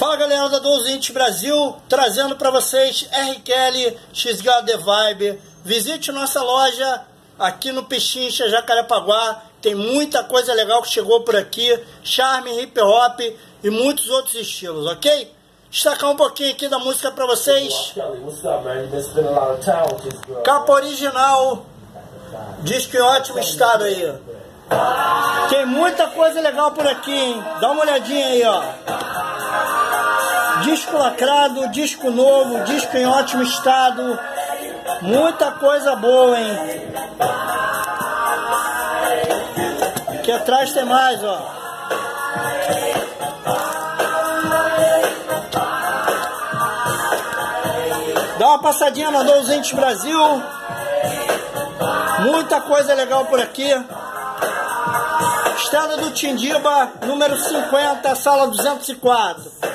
Fala galera da 12 Brasil, trazendo para vocês RQL XGD Vibe. Visite nossa loja aqui no Pechincha, Jacarepaguá. Tem muita coisa legal que chegou por aqui, charme, hip hop e muitos outros estilos, ok? Destacar um pouquinho aqui da música para vocês. Capa original, disco em ótimo estado aí. Tem muita coisa legal por aqui, hein? Dá uma olhadinha aí, ó. Disco lacrado, disco novo, disco em ótimo estado. Muita coisa boa, hein? Aqui atrás tem mais, ó. Dá uma passadinha na Douzentes Brasil. Muita coisa legal por aqui. Estrada do Tindiba, número 50, sala 204.